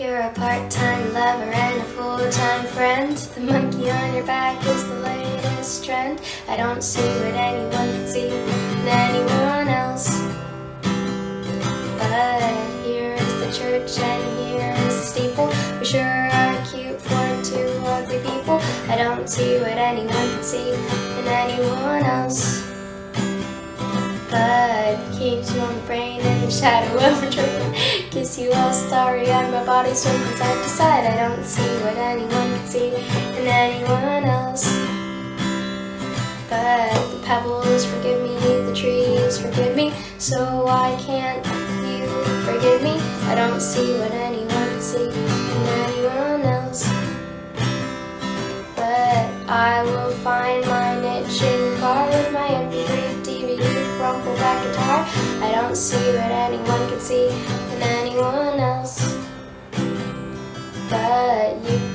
You're a part-time lover and a full-time friend. The monkey on your back is the latest trend. I don't see what anyone can see in anyone else. But here is the church and here is the steeple. We sure are cute for two ugly people. I don't see what anyone can see in anyone else. But keeps you on the brain in the shadow of a tree. Kiss you starry eyed, my body swings from side to side. I don't see what anyone can see in anyone else. But the pebbles forgive me, the trees forgive me, so why can't you forgive me? I don't see what anyone can see in anyone else. But I will find my niche in the car with my MP3 DVD, rumble pack guitar. I don't see what anyone can see in you